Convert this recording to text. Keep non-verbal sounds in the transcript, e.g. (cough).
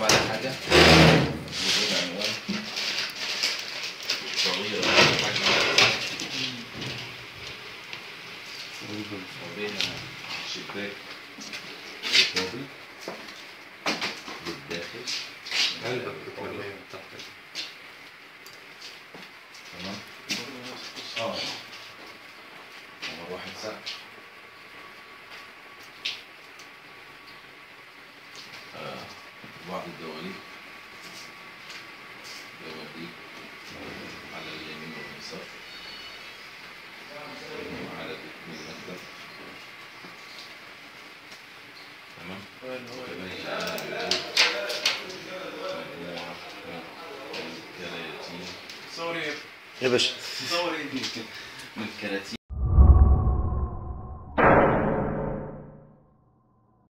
ولا حاجة. Thank عنوان شباك تمام. آه. سقف بعض الدواليب دواليب على اليمين واليسار وعلى اليمين أكثر تمام؟ Sorry. يا باشا. Sorry. (laughs) من